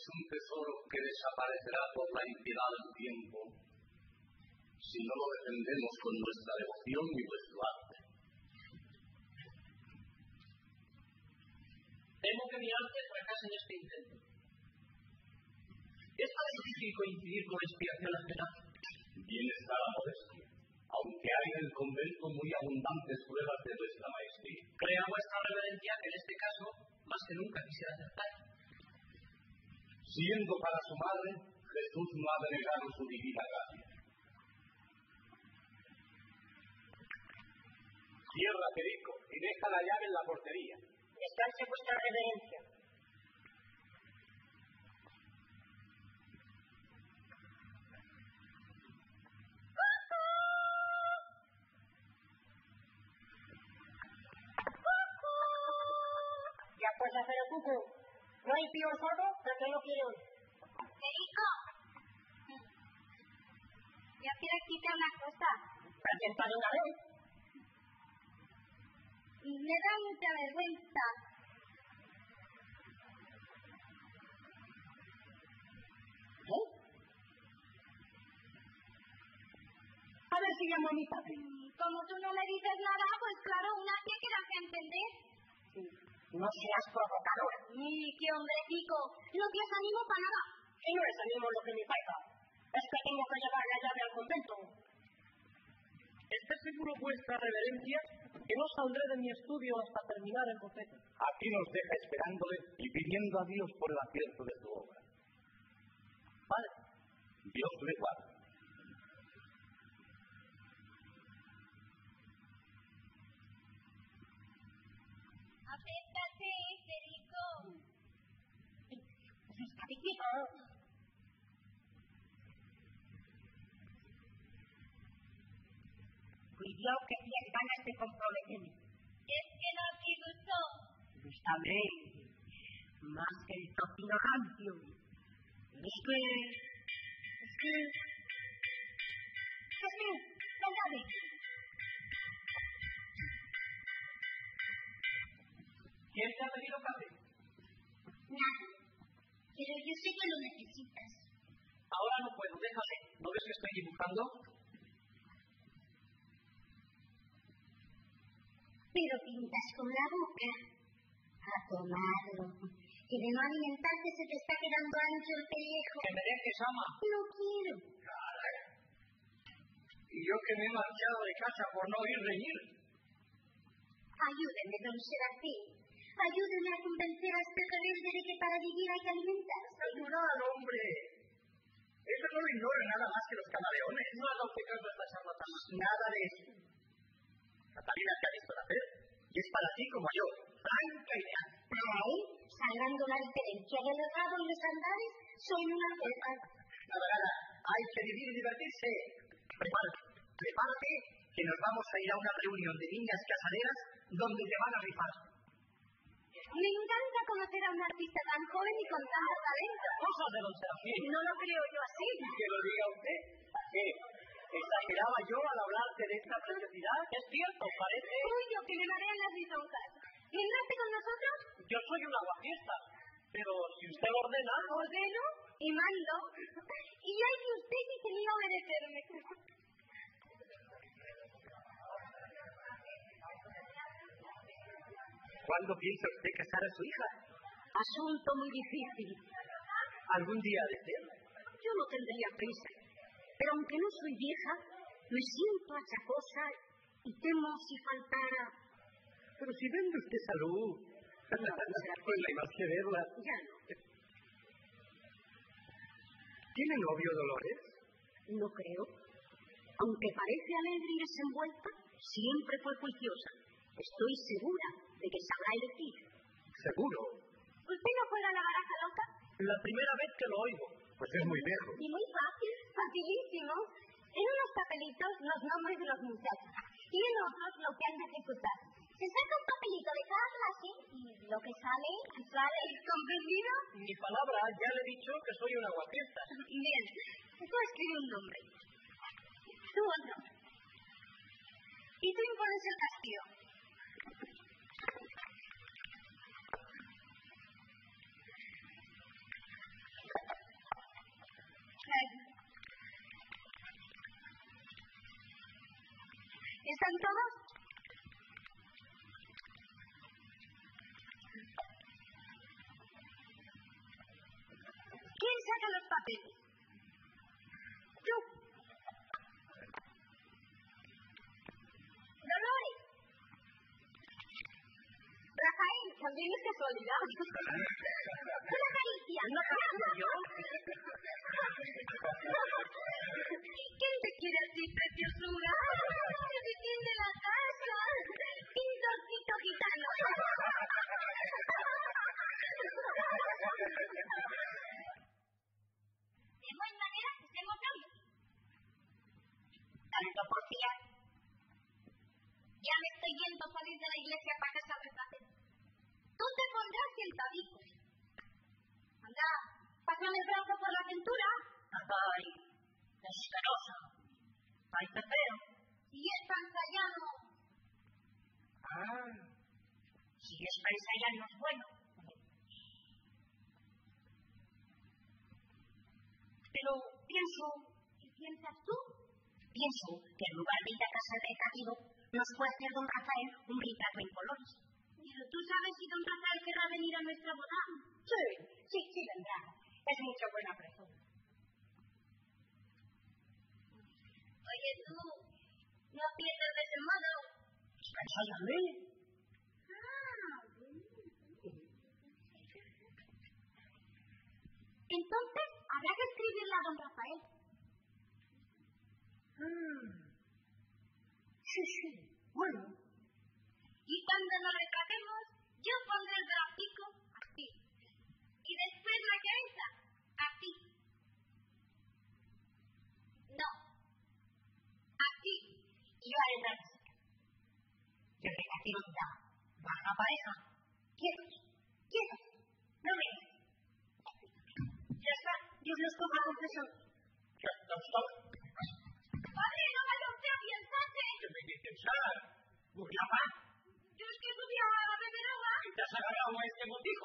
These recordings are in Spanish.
es un tesoro que desaparecerá por la impiedad del tiempo si no lo defendemos con nuestra devoción y nuestro arte. Temo que mi arte fracase en este intento. ¿Es tan difícil coincidir con la inspiración ajena? Bien está la modestia, aunque hay en el convento muy abundantes pruebas de nuestra maestría. Crea vuestra reverencia que en este caso más que nunca quisiera acertar. Siendo para su madre, Jesús no ha denegado su divina gracia. Cierra, Perico, y deja la llave en la portería. Descanse vuestra reverencia. Ya pues hacer el cuco. No hay pío sordo porque no quiere oír. Perico. Yo quiero quitar una cosa. Presenta de una vez. Me da mucha vergüenza. ¿Qué? A ver si llamo a mi padre. Como tú no me dices nada, pues claro, una que que entender. No seas provocadora. Ni qué hombre, Kiko. No te animo para nada. Y no es ánimo lo que me falta. Es que tengo que llevar la llave al convento. ¿Esté seguro vuestra reverencia que no saldré de mi estudio hasta terminar el boceto? Aquí nos deja esperándole y pidiendo a Dios por el acierto de su obra. Padre, Dios le guarde. Estate quieto. Cuidado que tienes ganas de comprometerme. Es que no te gustó. Bien. Más que el tocino rancio. Es que... Es que... Es que... Perdone. ¿quién te ha pedido café? Nada. Pero yo sé que lo necesitas. Ahora no puedo, déjame. ¿No ves que estoy dibujando? Pero pintas con la boca. A tomarlo. Que de no alimentarte se te está quedando ancho el pellejo. Que me dejes, ama. No quiero. Y yo que me he marchado de casa por no oír reñir. Ayúdeme, don Serafín. Ayúdeme a convencer a este rebelde de que para vivir hay que alimentarse. Ayudar, hombre. Eso no lo ignoran nada más que los camaleones. No haga usted caso a esta charlatana. Nada de eso. Catalina te ha visto nacer y es para ti como yo, franca y leal. Ay, salvando la diferencia del rabo y los andares, soy una cepa. Nada, nada. Hay que vivir y divertirse. Prepárate, prepárate, que nos vamos a ir a una reunión de niñas casaderas donde te van a rifar. Me encanta conocer a un artista tan joven y con tanto talento. Cosas de don Serafín. No lo creo yo así. Que lo diga usted. ¿Qué? ¿Exageraba yo al hablarte de esta preciosidad? Es cierto, parece. Uy, yo que me marean las bisonjas. ¿Vendrás con nosotros? Yo soy un aguafiestas. Pero si usted lo ordena. Ordeno y mando. Y hay que usted ni obedecerme. ¿Cuándo piensa usted casar a su hija? Asunto muy difícil. ¿Algún día de ser? Yo no tendría prisa. Pero aunque no soy vieja, me siento achacosa y temo si faltara. Pero si vende usted salud. pues la más que verla. Ya no. ¿Tiene novio Dolores? No creo. Aunque parece alegre y desenvuelta, siempre fue juiciosa. Estoy segura de que sabrá elegir. ¿Seguro? ¿Usted no juega la baraja loca? La primera vez que lo oigo. Pues es muy viejo. Y muy fácil, facilísimo. En unos papelitos los nombres de los muchachos y en otros lo que han de ejecutar. Se saca un papelito de cada clase y lo que sale, sale. ¿Comprendido? Mi palabra, ya le he dicho que soy un aguafiestas. Bien, tú escribe un nombre. Tú otro. Y tú impones el castigo. ¿Están todos? ¿Quién saca los papeles? Tú. Dolores. Rafael, también es casualidad. que en lugar de ir a casa del recativo, nos puede hacer don Rafael un retrato en colores. Pero tú sabes si don Rafael querrá venir a nuestra boda. Sí, sí, sí vendrá. Es mucha buena persona. Oye, tú, no piensas de ese modo. ensáyame. Ah, Entonces, habrá que escribirle a don Rafael. Sí, sí. Bueno, Y cuando nos retratemos, yo pondré el gráfico así. Y después la cabeza así. No. Así. y yo haré otra vez. Y el recativo dirá, baja pareja. Quietos, quietos. No me. Ya está, Dios los coja a confesión. Padre, no vaya usted a piensarse. ¿Qué pensar? Burlapa, Yo es que agua. ¿te has agarrado a este motivo?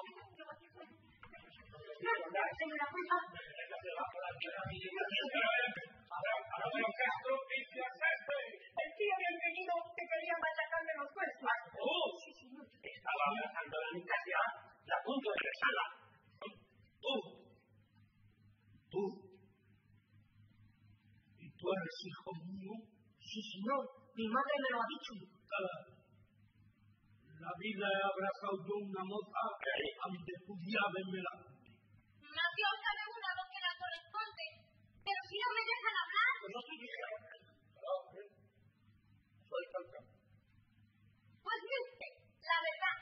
Se me la culpa. El tío bienvenido que quería machacarme los huesos. Estaba abrazando la Nicasia y a punto de besarla. Tú, tú, y tú eres hijo mío. Sí, señor, mi madre me lo ha dicho. La vida he abrazado yo una moza antes podía vermela. Nació sabe una lo que la corresponde. Pero si no me dejan hablar. No soy Soy tonto. Pues mire la verdad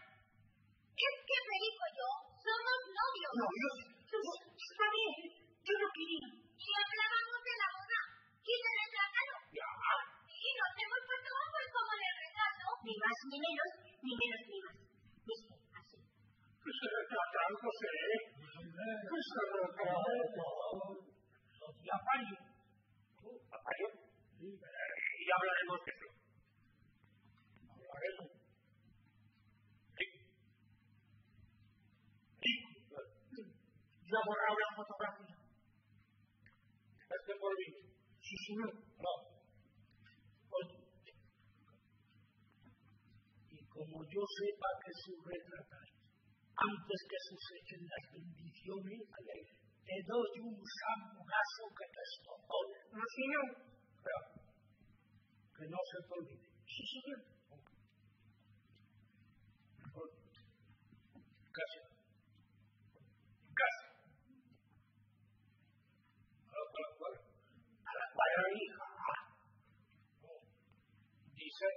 es que Federico y yo somos novios. Novios. Está bien, yo no quería. Y hablábamos de la boda y del retrato. Ni más ni menos, ni menos ni más. Viste, así. Y Apaño. ¿Apaño? Y hablaremos de eso. Hablaremos. Sí. Sí. Ya borrado la fotografía. Este por mí. Sí, señor. No. Oye. Y como yo sepa que su retratáis, antes que suceden las bendiciones, te doy un que te. No, señor. Pero, que no se te olvide. Sí, señor. Casa. Casa. A la cual. A la hija. Dice.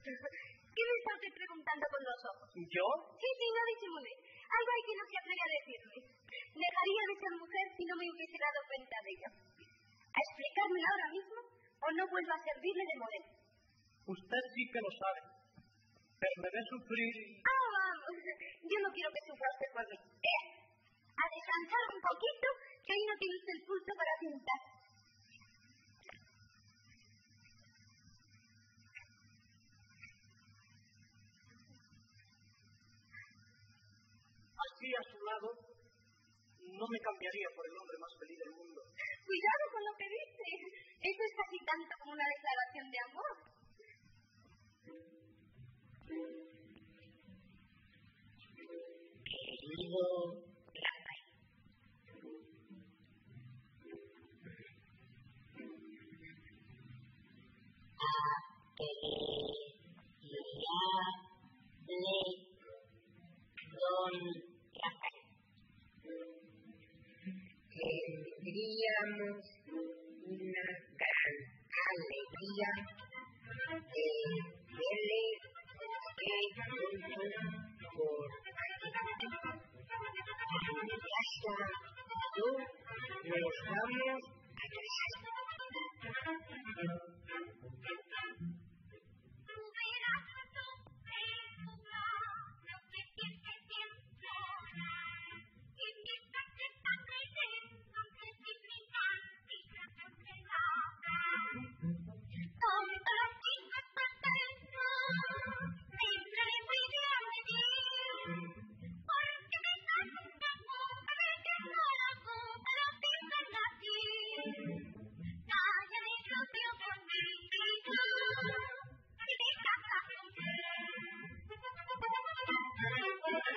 ¿Qué me está usted preguntando con los ojos? ¿Yo? Sí, sí, no disimule. Algo hay que no se atreve a decirme. Dejaría de ser mujer si no me hubiese dado cuenta de ello. ¿A explicármelo ahora mismo o no vuelvo a servirle de modelo? Usted sí que lo sabe. Pero me ve sufrir. Ah, vamos. Yo no quiero que sufra usted por mí. ¿Eh? A descansar un poquito, que hoy no tiene usted el pulso para pintar. Así a su lado, no me cambiaría por el hombre más feliz del mundo. Cuidado con lo que dice. Eso es casi tanto como una declaración de amor. Querido don Rafael. Tendríamos una gran alegría de verle por hasta tú nos vamos a casar.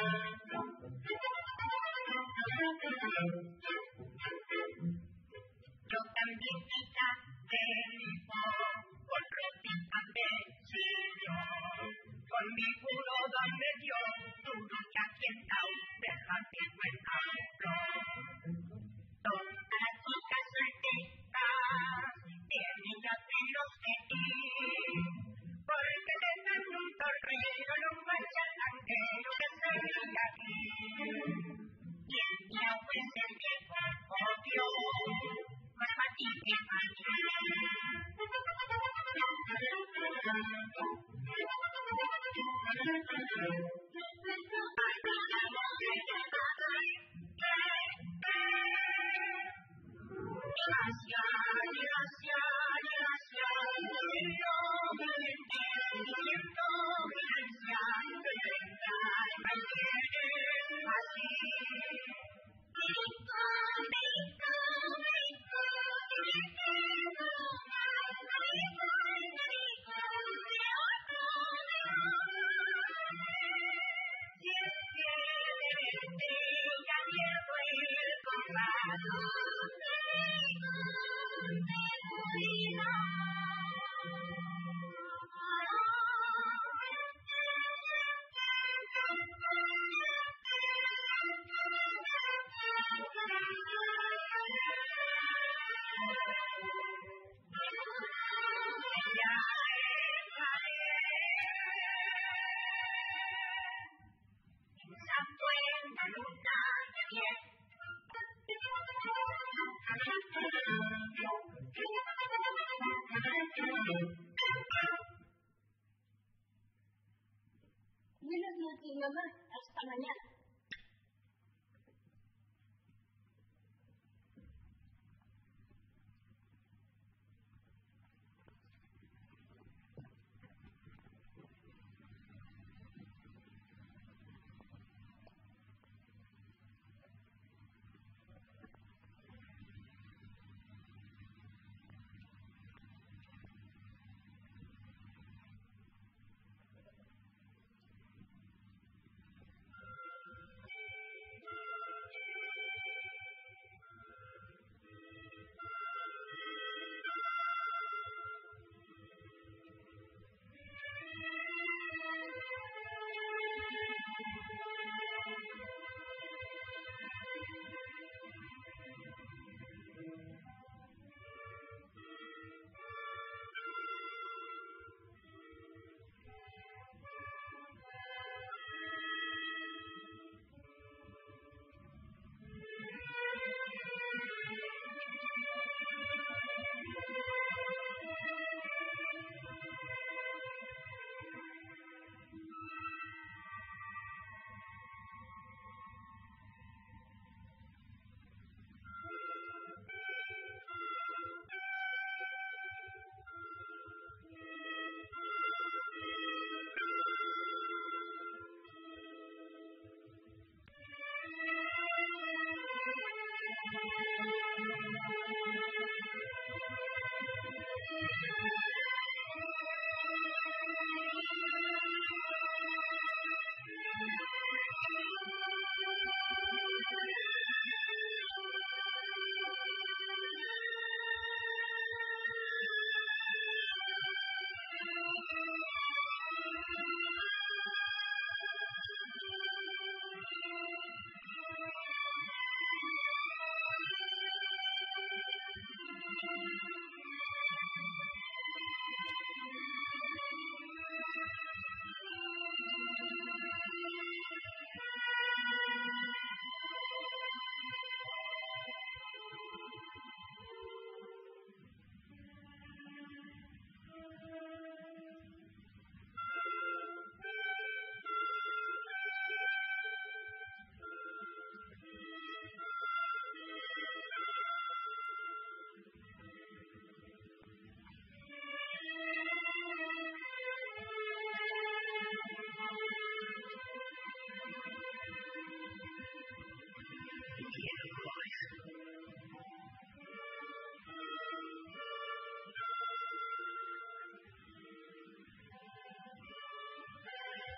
Thank you.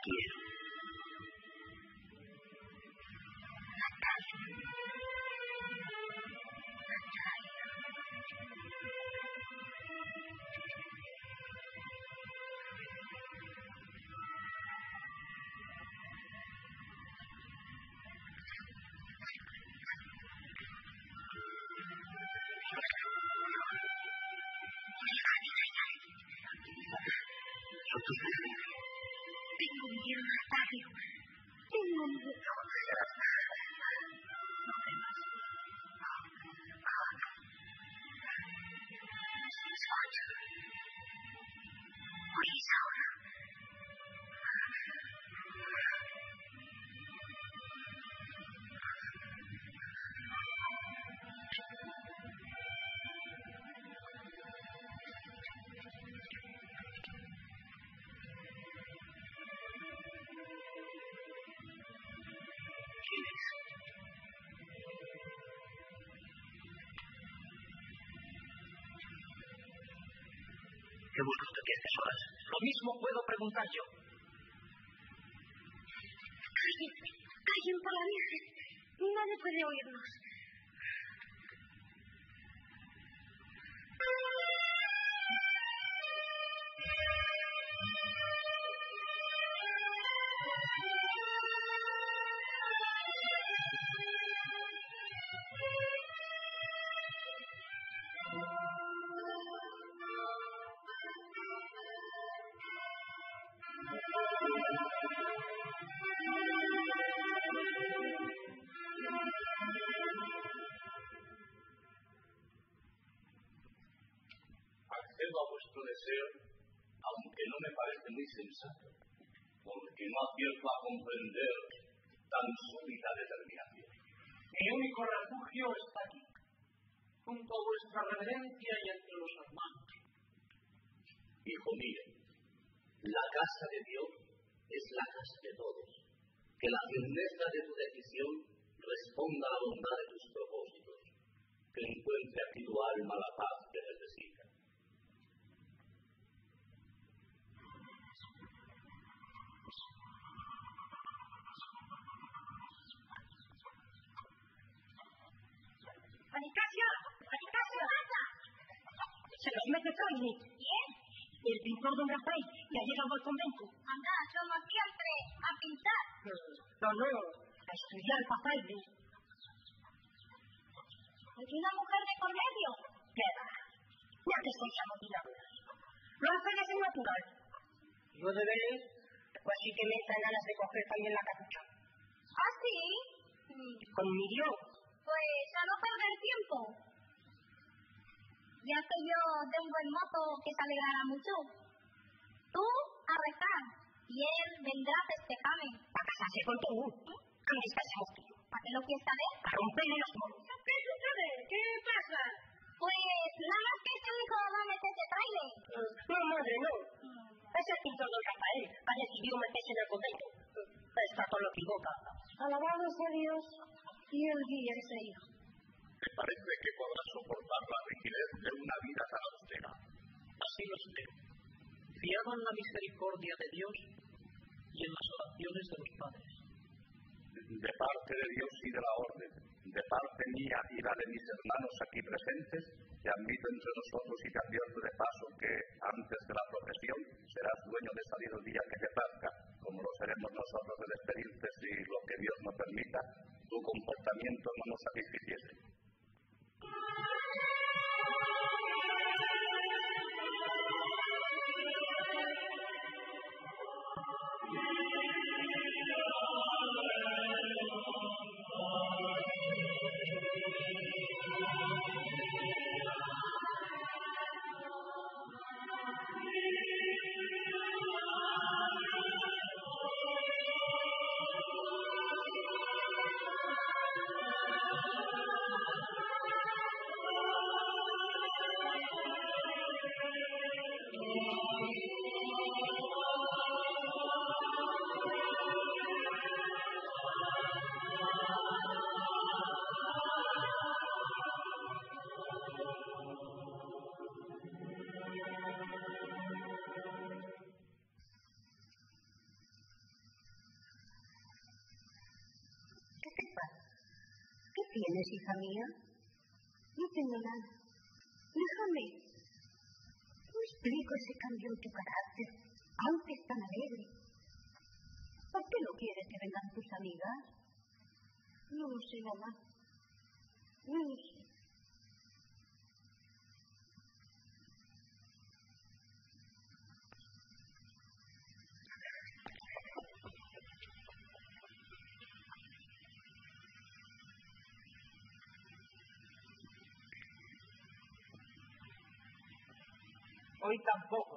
किए Thank you. Tengo miedo. ¿Qué busca usted a estas horas? Lo mismo puedo preguntar yo. Callen, callen por la Virgen. Nadie puede oírnos. Aunque no me parece muy sensato, porque no acierto a comprender tan súbita determinación. Mi único refugio está aquí, junto a vuestra reverencia y entre los hermanos. Hijo mío, la casa de Dios es la casa de todos. Que la firmeza de tu decisión responda a la bondad de tus propósitos. Que encuentre aquí tu alma la paz que necesita. ¡Anicasio! ¡Anicasio! Se Franklin, ¿Quién? el pintor don Rafael, que ha llegado al convento. Anda, como siempre, a pintar. No, no, a estudiar para fraile. ¿Es una mujer de por medio? ¿Qué va? Ya que estáis amotinando. Lo hace de ser natural. Yo de veres, pues sí que me entran ganas de coger también la capucha. ¿Ah, sí? Con mi Dios. Pues a no perder tiempo. Ya que yo tengo el moto que se alegrará mucho. Tú a rezar y él vendrá a festejarme. Para casarse con tú. Antes casamos tú. ¿Para qué lo quieres saber? A romperle los moros. ¿Qué sucede? ¿Qué pasa? Pues nada más que su hijo va a meterse trailer. No, madre, no. Es el pintor don Rafael. Ha decidido meterse en el convento. Está todo lo equivoca. Alabado sea Dios y el guía ese hijo. Me parece que podrá soportar la rigidez de una vida tan austera. Así lo espero, fiado en la misericordia de Dios y en las oraciones de los padres. De parte de Dios y de la orden, de parte mía y la de mis hermanos aquí presentes, te admito entre nosotros y te advierto de paso que antes de la profesión serás dueño de salir el día que te plazca, como lo seremos nosotros de despedirte si lo que Dios nos permita, tu comportamiento no nos satisficiese. Tienes, hija mía? No tengo nada. Déjame. No explico ese cambio en tu carácter, aunque es tan alegre. ¿Por qué no quieres que vengan tus amigas? No lo sé, mamá. No lo sé.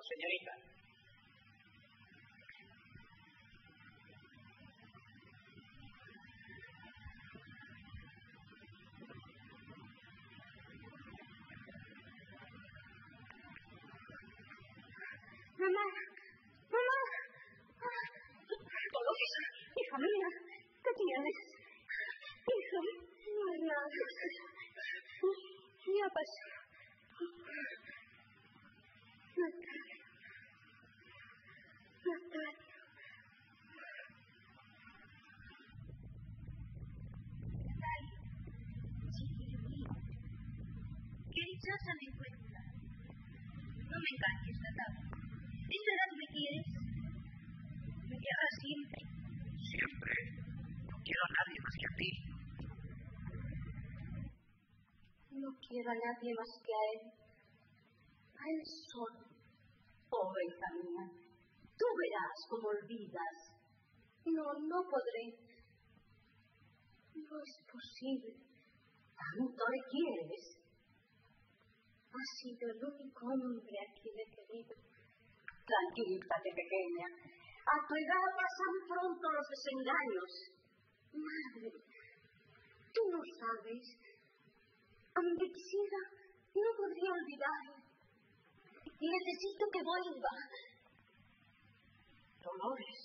Señor dichosa me encuentras. No me engañes, Natalia. ¿Esta edad me quieres? Me querrás siempre. Siempre no quiero a nadie más que a ti. No quiero a nadie más que a él. A él solo. Pobre hija mía. Tú verás cómo olvidas. No, no podré. No es posible. Tanto le quieres. Ha sido el único hombre a quien he querido. Tranquilízate, pequeña. A tu edad pasan pronto los desengaños. Madre, tú no sabes. Aunque quisiera, no podría olvidarlo. Necesito que vuelva. Dolores,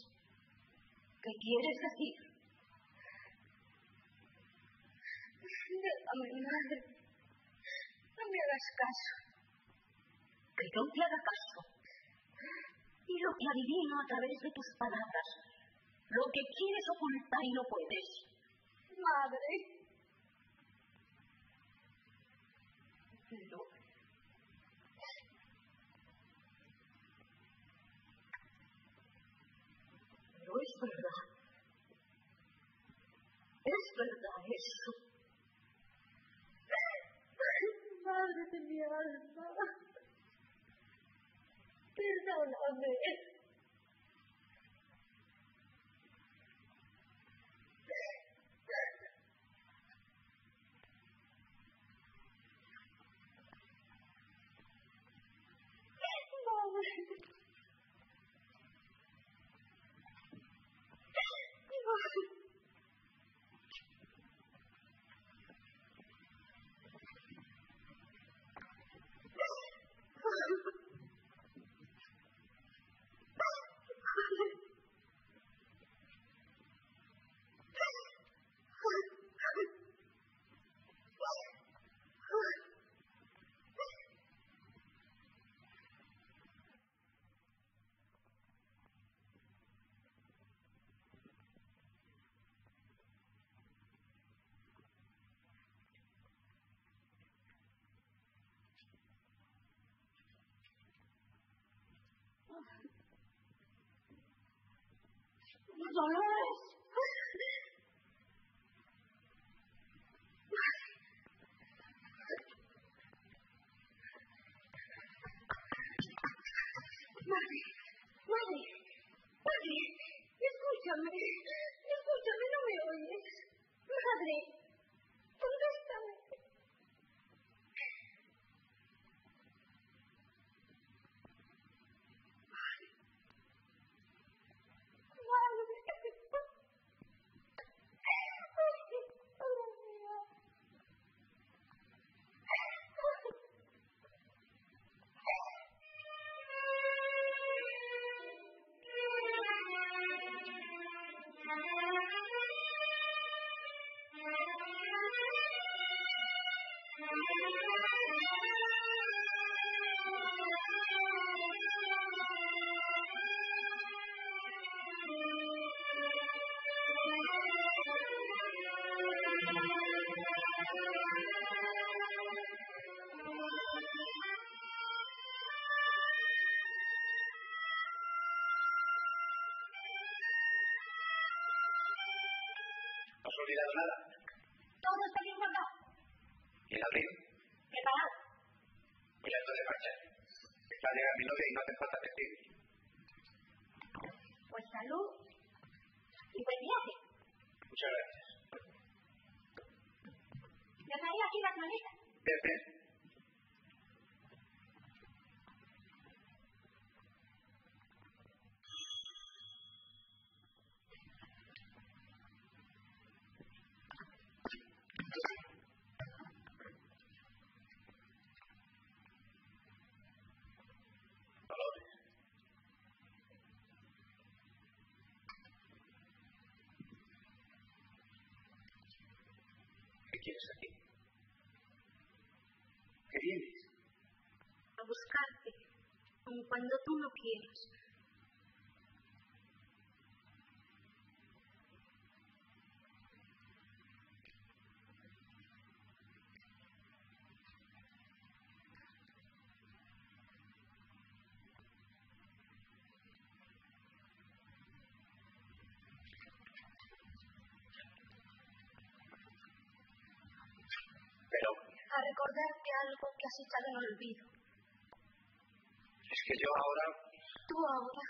¿qué quieres decir? Déjame, madre. Me hagas caso. Que yo te haga caso. Y lo que adivino a través de tus palabras. Lo que quieres ocultar y no puedes. Madre. Pero Pero es verdad. Es verdad eso. Madre de mi alma. Perdóname. Madre. fire. Has olvidado nada? Todo está bien guardado. ¿Y el abril? Preparado. Estoy de marcha. Está llegando mi novia y no hace falta decir. Pues salud. Y buen viaje. Muchas gracias. Ya traí aquí las maletas. Ven, ven. Dolores, ¿qué quieres aquí? ¿Qué vienes? A buscarte. Como cuando tú no quieres. Pero A recordarte algo que has echado en olvido. Que yo ahora Tú ahora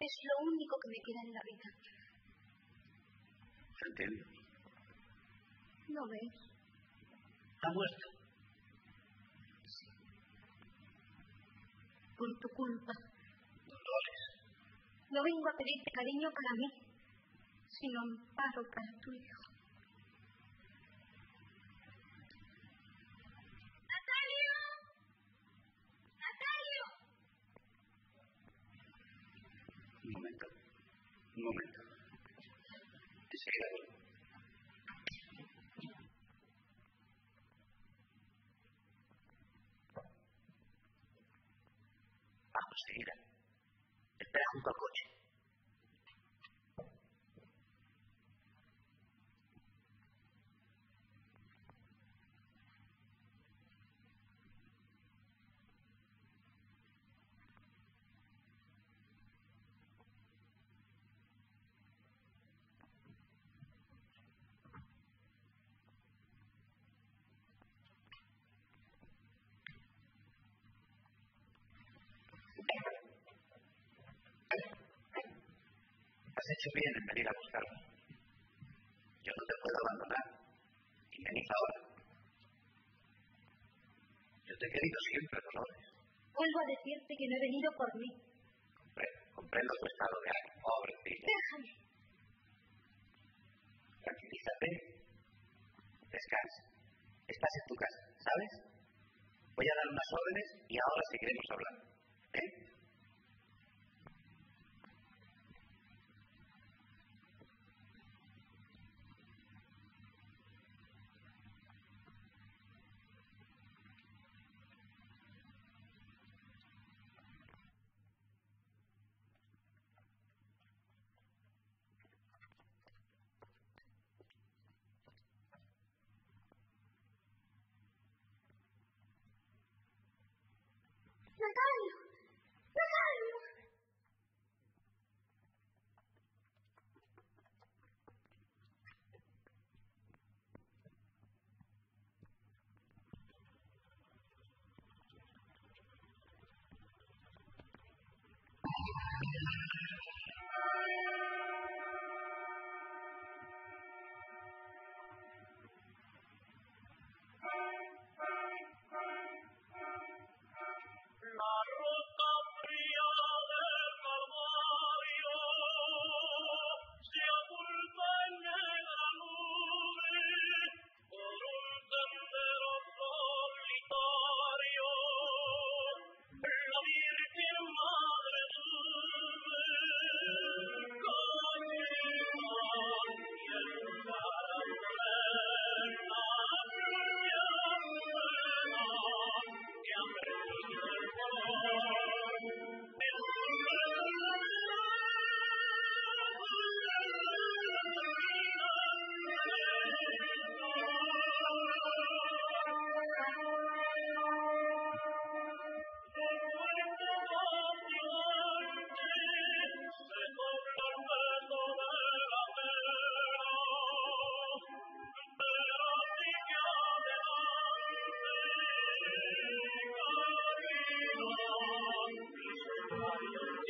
es lo único que me queda en la vida. no entiendo. ¿No ves? Ha muerto. Por tu culpa. Dolores, No vengo a pedirte cariño para mí, sino amparo para tu hijo. Un momento vuelvo. Vamos, enseguida. Espera junto al coche. Has hecho bien en venir a buscarme. Yo no te puedo abandonar. Y venís ahora. Yo te he querido siempre, Dolores. Vuelvo a decirte que no he venido por mí. Comprendo, comprendo tu estado de ánimo, pobrecilla. Déjame. Tranquilízate. Descansa. Estás en tu casa, ¿sabes? Voy a dar unas órdenes y ahora seguiremos hablando. ¿Eh?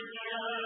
الدنيا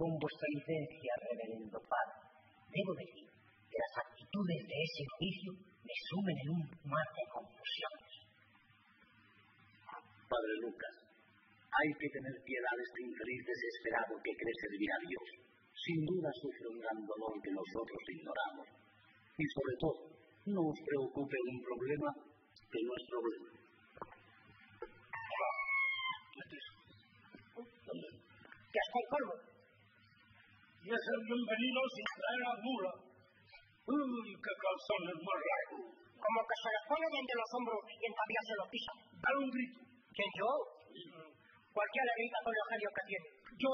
con vuestra licencia, reverendo padre. Debo decir que las actitudes de ese novicio me sumen en un mar de confusiones. Padre Lucas, hay que tener piedad de este infeliz desesperado que cree servir a Dios. Sin duda sufre un gran dolor que nosotros ignoramos. Y sobre todo, no os preocupe un problema que no es problema. ¿Qué hasta el colmo? Y es el bienvenido sin traer a mula. Uy, Como que se les pone entre los hombros y en todavía se los pisa. Dale un grito. ¿Quién yo? Cualquier grita con el genio que tiene. Yo.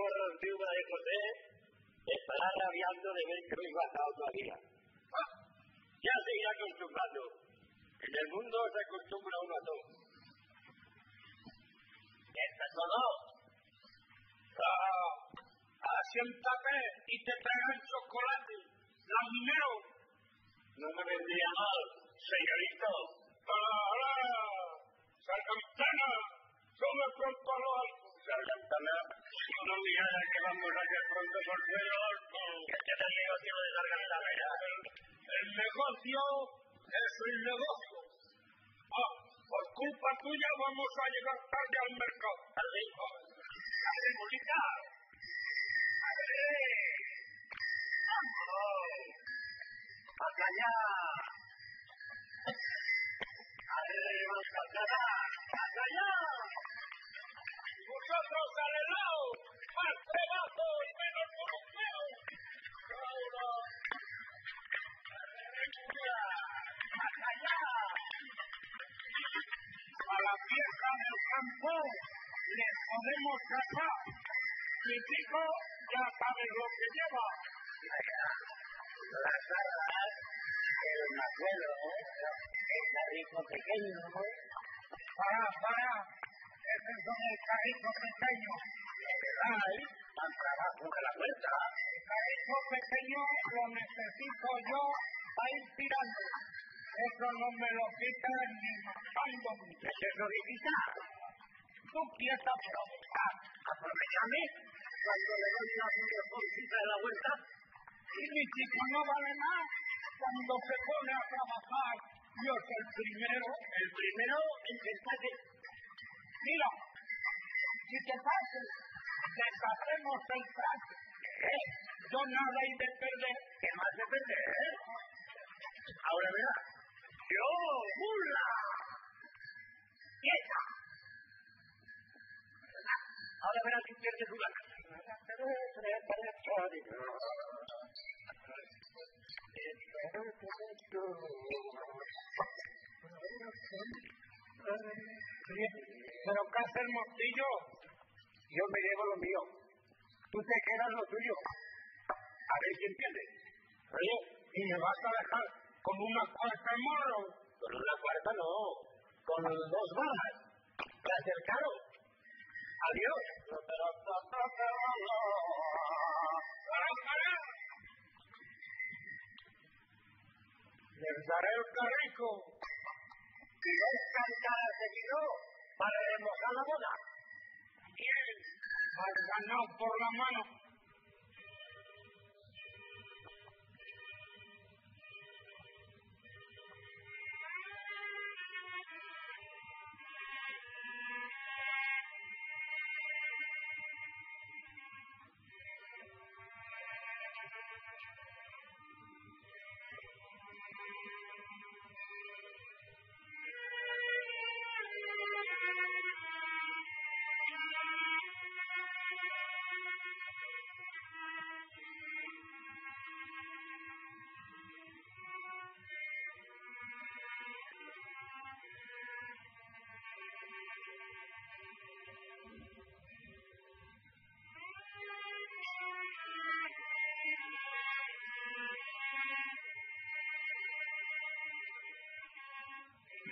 Morro de viuda de José estará rabiando de ver que no iba a todavía. Ah, ya se irá acostumbrando. En el mundo se acostumbra uno a todo. ¿Esto es todo? Ah, asiéntate y te traigan chocolate. Laminero. No me vendría mal, señorito. ¡Hola! ¡Sargantana! ¡Sube pronto a lo Sargantana, no mirada que vamos a hacer pronto por suelo alto. Este es el negocio de Sargantana ya. El negocio es el negocio. Ah, por culpa tuya vamos a llegar tarde al mercado. ¿Tarde? ¡Tarde, bolita! ¡Tarde! ¡Vamos! ¡Hasta allá! ¡Arriba, Sargantana! ¡Hasta allá! ¡Vosotros al helado! ¡Más trabajo y menos corrupción! ¡Ahora! ¡Hasta allá! A la fiesta del campo les podemos casar. Mi chico ya sabe lo que lleva. Las alas, el mazuelo, el carrito pequeño, Para, para. Ese es el carrito pequeño. ay, al trabajo de la vuelta. El carrito pequeño lo necesito yo para ir tirando. Eso no me lo quitan ni matándome. ¿Qué es eso? Tú quieta aprovechar. Aprovechame cuando le doy una funcioncita de la vuelta. Y mi chico no vale más. Cuando se pone a trabajar, yo soy el primero. El primero en sentarse. Mira, si te pases, deshacemos el traje. ¿Eh? Yo nada hay de perder. ¿Qué más de perder? Ahora verá. ¡Yo, mula! ¡Quieta! Ahora verás si pierdes una ¿qué hace el mostillo? Yo me llevo lo mío. Tú te quedas lo tuyo. A ver quién pierde. Oye, y me vas a dejar con una cuarta morro. Con una cuarta no. Con dos balas. Las del caro. Adiós. Les daré el carrico. Y dos cantadas vino para remojar la boda. Bien, has ganado por la mano.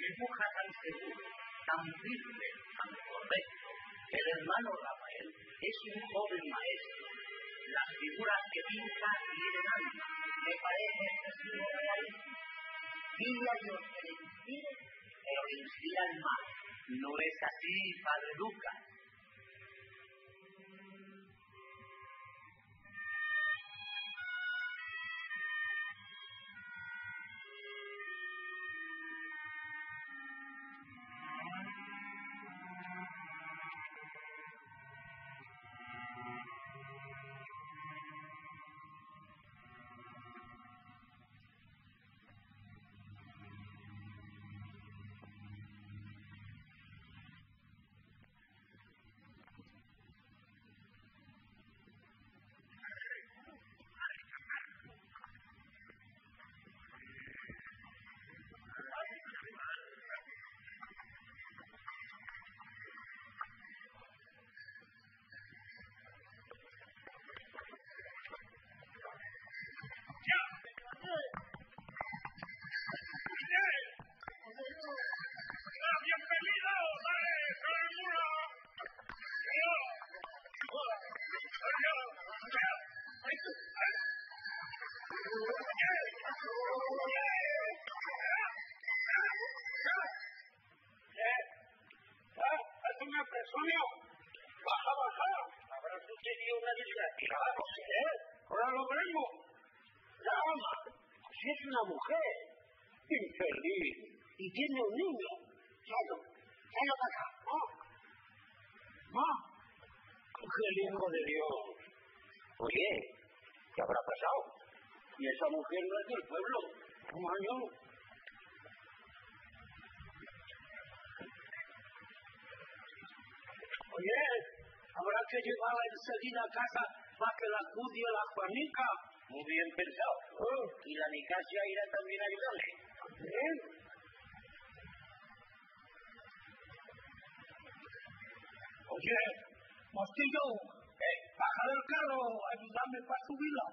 Dibuja tan seguro, tan firme, tan correcto. El hermano Rafael es un joven maestro. Las figuras que pinta tienen alma. Me parece excesivo realismo. Dile a Dios que le inspire, pero inspira el mal. No es así, Padre Lucas. Ahora lo veremos. Llama. Si es una mujer. Infeliz. Y tiene un niño. Para acá. ¿no? Ma, Ángel hijo de Dios. Oye, ¿qué habrá pasado? Y esa mujer no es del pueblo. Oye, habrá que llevarla enseguida a casa para que la acudie la Juanica. Muy bien pensado. Y la Nicasia irá también a ayudarle. Bien. Oye, Mostillo, baja del carro, ayúdame para subirla.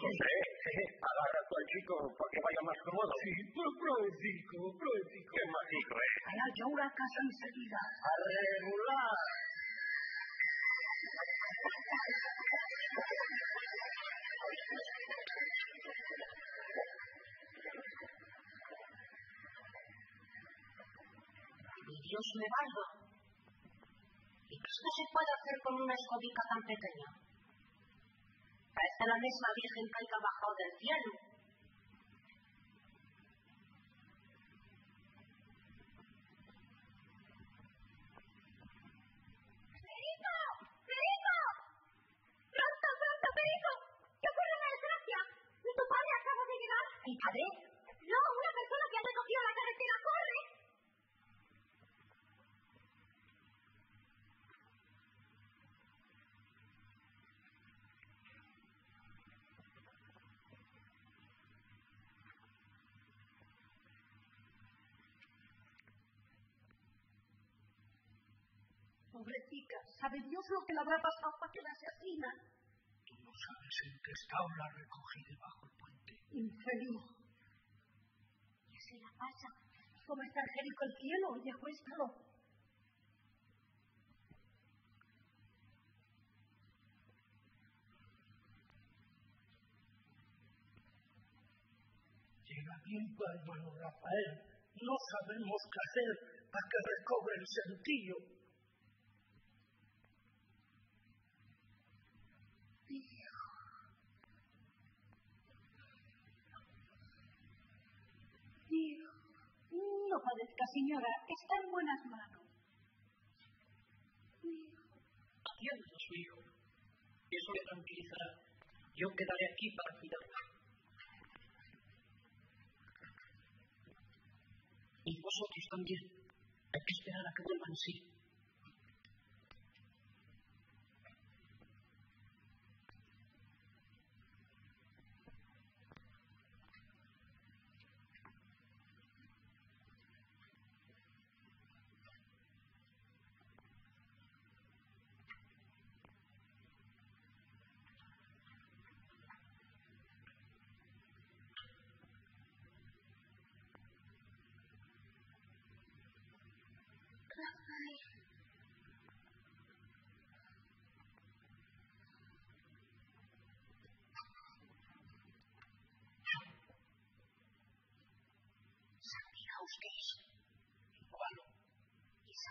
Hombre, agarra al chico para que vaya más cómodo. Sí, pero provecico, provecico. Qué mágico, ¿eh? Para ya una casa enseguida. A regular. Valga. ¿Y qué esto se puede hacer con una escobica tan pequeña? Parece la misma Virgen que haya bajado del cielo. ¡Perito! ¡Perito! ¡Pronto, pronto, Perito! ¿Qué ocurre una desgracia? ¿Tu padre acaba de llegar? ¿Mi padre? No, una persona que ha recogido la carretera. ¡Corre! ¿Sabe Dios lo que le habrá pasado para que la asesina? Tú no sabes en qué estado la recogí debajo del puente. Infeliz. Ya se la pasa. Como está angélico el cielo, oye, acuéstalo. Llega tiempo, hermano Rafael. No sabemos qué hacer para que recobre el sentido. Hijo, no señora, está en buenas manos. Atienda a su hijo. Eso le tranquilizará. Yo quedaré aquí para cuidarlo. Y vosotros también. Hay que esperar a que vuelvan sí.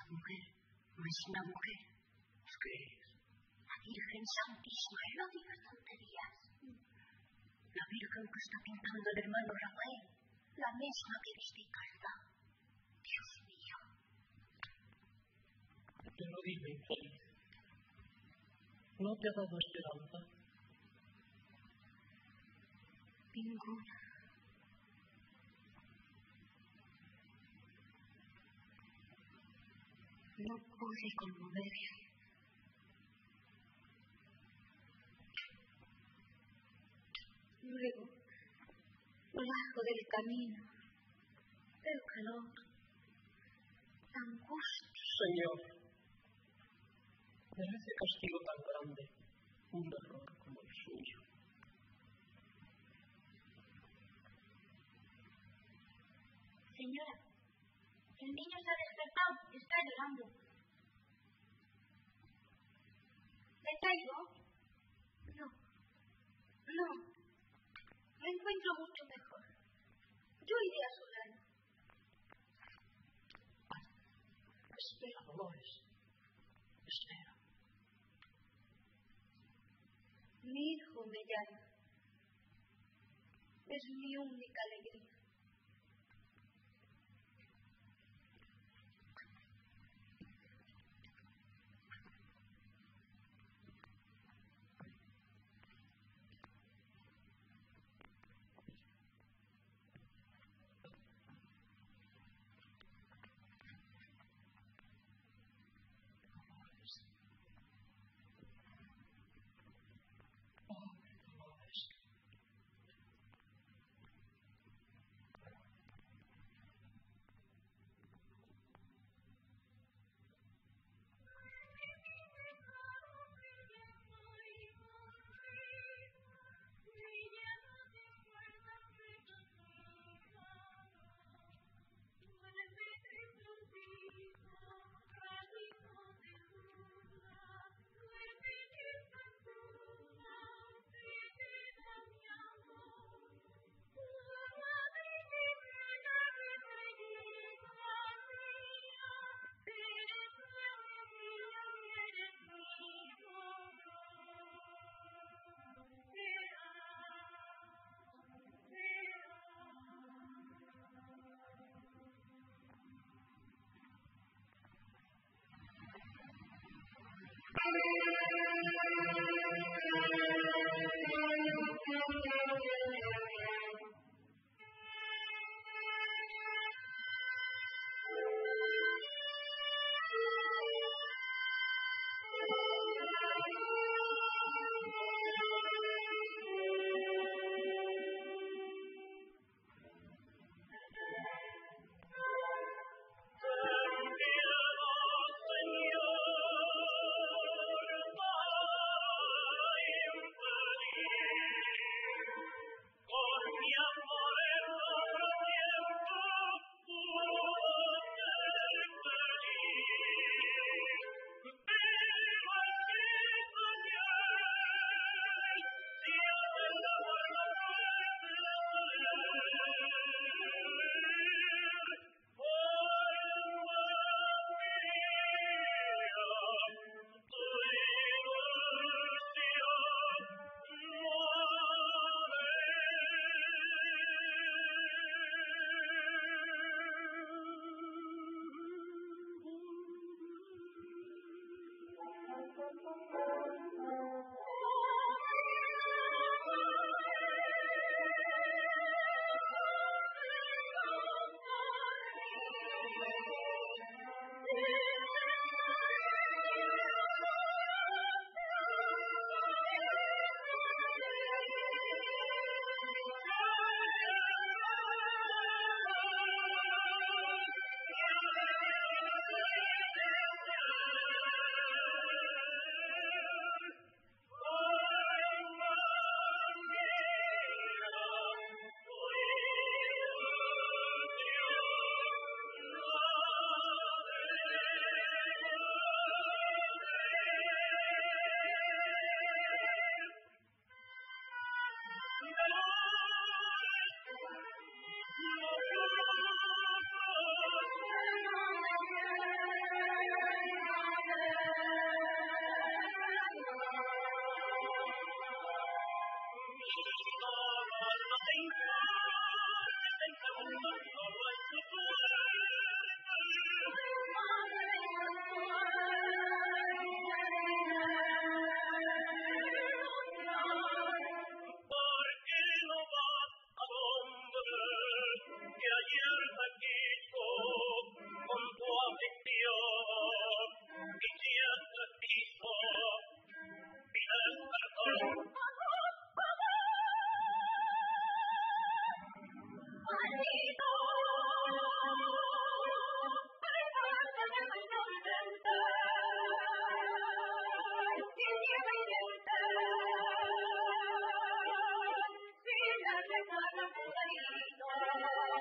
Mujer no es una mujer. ¿Es qué es? La Virgen Santísima, no digas tonterías. La Virgen que está pintando el hermano Rafael, la misma que viste calda. Dios mío. Pero dime, infeliz, ¿no te ha dado esperanza? Ninguna. No pude conmoverle. Luego, largo del camino, el calor, la angustia. Señor, merece castigo tan grande un error como el suyo. Señora, el niño se ha despertado, está llorando. ¿Le traigo? No, no, me encuentro mucho mejor. Yo iré a su lado. Espera, Dolores. Espera. Mi hijo me llama. Es mi única alegría.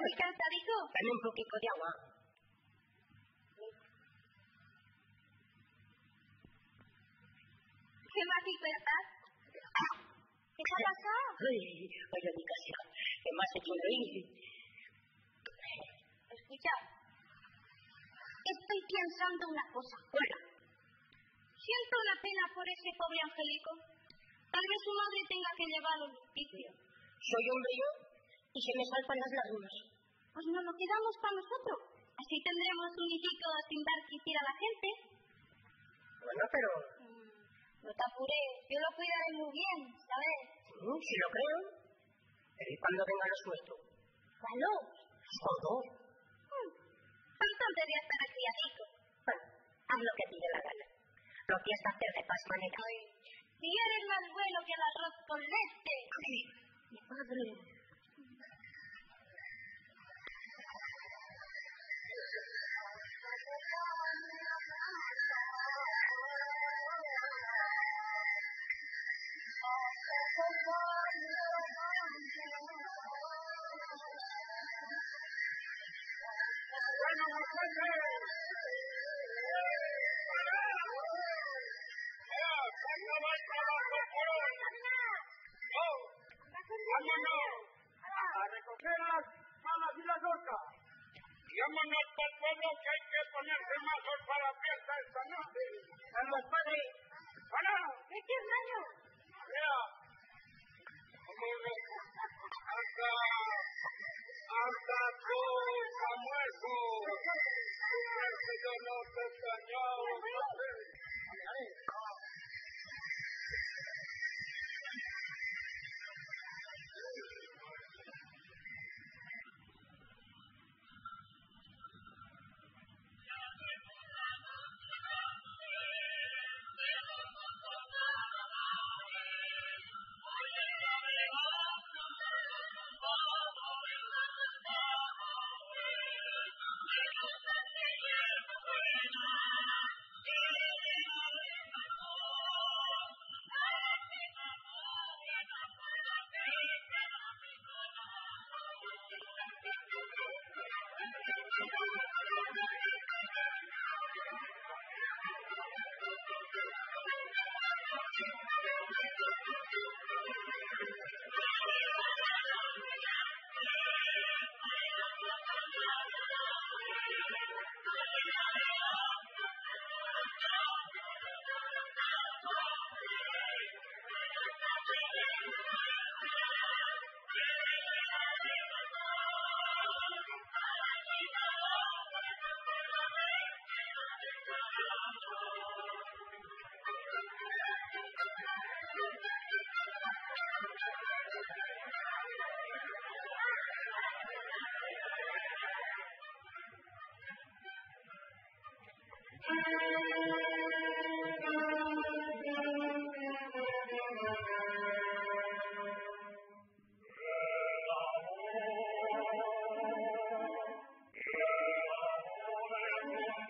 ¿Estás cansadito? Dame un poquito de agua. ¿Qué más estás? ¿Qué ha pasado? Ay, vaya ubicación. Me has hecho reír. Escucha, estoy pensando una cosa. Bueno, Siento una pena por ese pobre angelico. Tal vez su madre tenga que llevarlo al hospicio. soy hombre yo y se me saltan las lágrimas. Pues nos lo quedamos para nosotros. Así tendremos un hijito sin dar que hiciera la gente. Bueno, pero Mm, No te apures, yo lo cuidaré muy bien, ¿sabes? mm, si lo creo. Pero ¿y cuando venga lo suelto? ¿Cuándo? Todo. Mm, Bastante de estar aquí, amigo. Bueno, haz lo que te dé la gana. Lo que es hacer de maneras. Si eres más bueno que el arroz con leche. Mi padre. Vámonos para el pueblo que hay que ponerse mazos para fiesta esta noche. ¡Vamos, padre! Dios mío,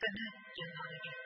tened piedad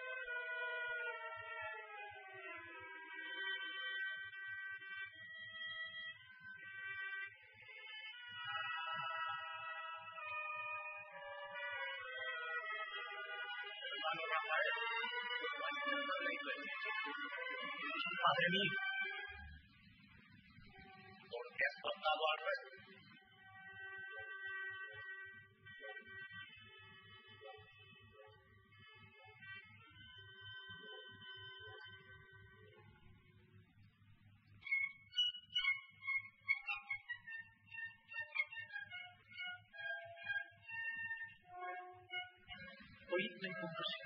foi isso em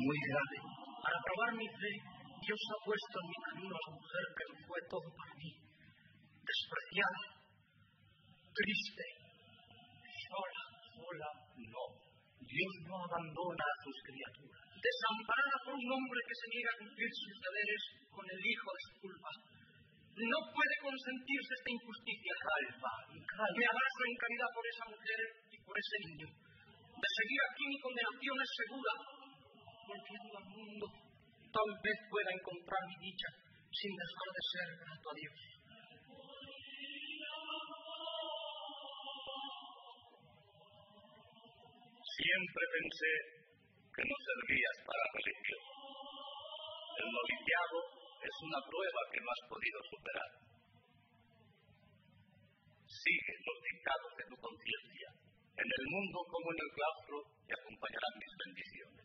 muy grave. Para probar mi fe, Dios ha puesto en mi camino a la mujer que lo fue todo para mí. Despreciada, triste, sola, sola, no. Dios no abandona a sus criaturas. Desamparada por un hombre que se niega a cumplir sus deberes con el hijo de su culpa. No puede consentirse esta injusticia. Calma, calma. Me abrazo en caridad por esa mujer y por ese niño. De seguir aquí mi condenación es segura, al mundo, tal vez pueda encontrar mi dicha sin dejar de ser grato a Dios. Siempre pensé que no servías para religión. El noviciado es una prueba que no has podido superar. Sigue los dictados de tu conciencia. En el mundo como en el claustro te acompañarán mis bendiciones.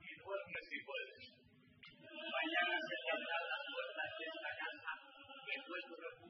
Y duerme si puedes. Mañana se abrirán las puertas de esta casa, fue tu refugio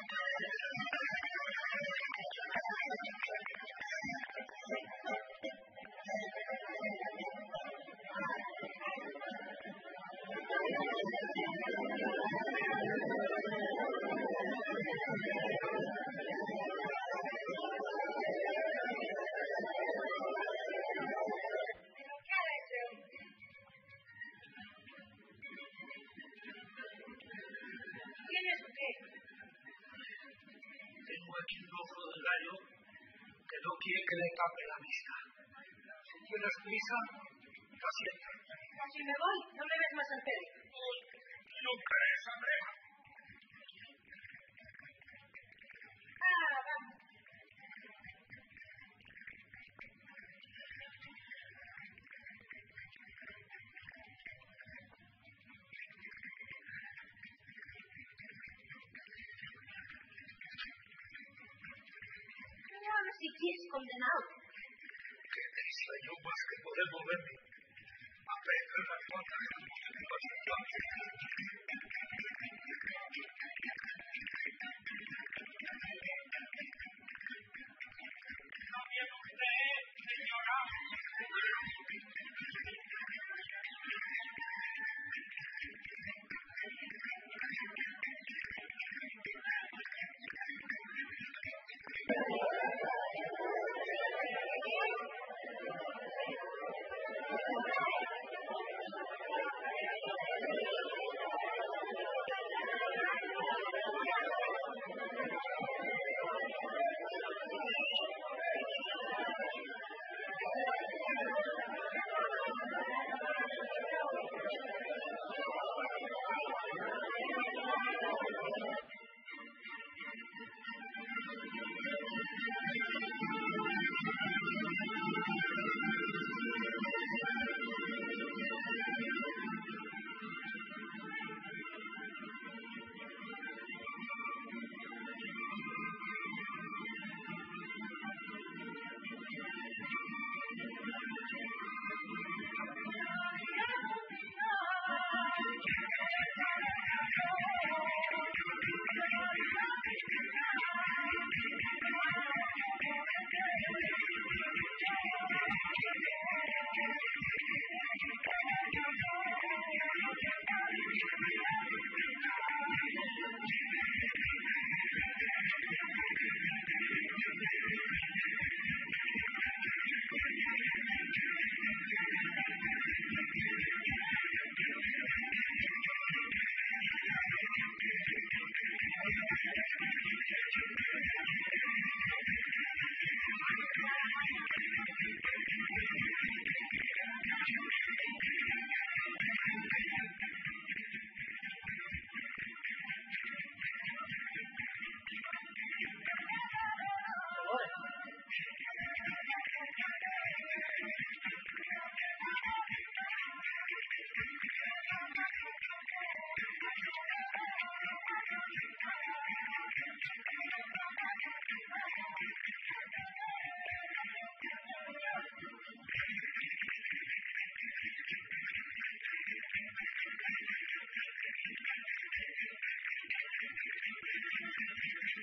Ojo del gallo que no quiere que le tape la vista. Si tienes prisa, si quieres condenado. que triste yo más que poder moverme. Cosas que no se me pasan.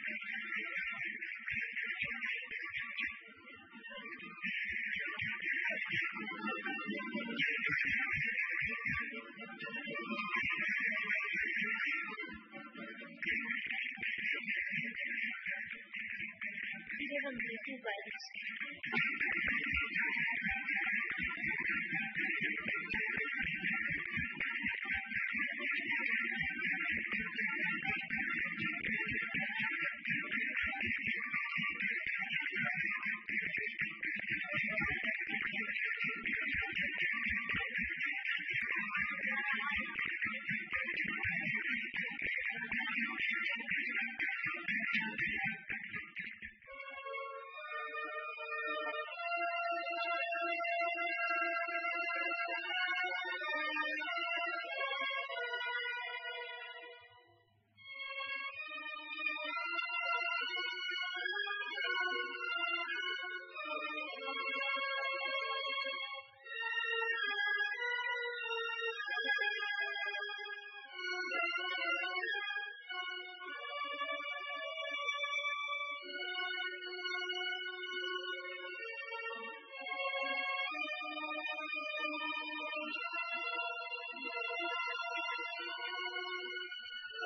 Thank you.